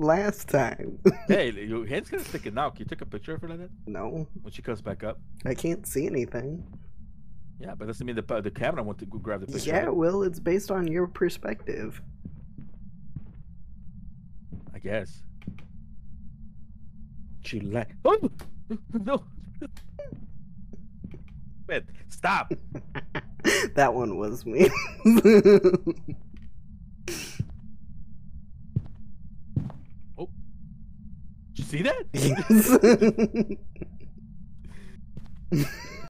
last time. hey, your hand's gonna stick it now. Can you take a picture of her like that no, when she comes back up? I can't see anything. Yeah, but doesn't mean the the camera wants to go grab the picture. Yeah, right? well, it's based on your perspective. I guess. She like. Oh no! Wait, stop! that one was me. You see that? Yes.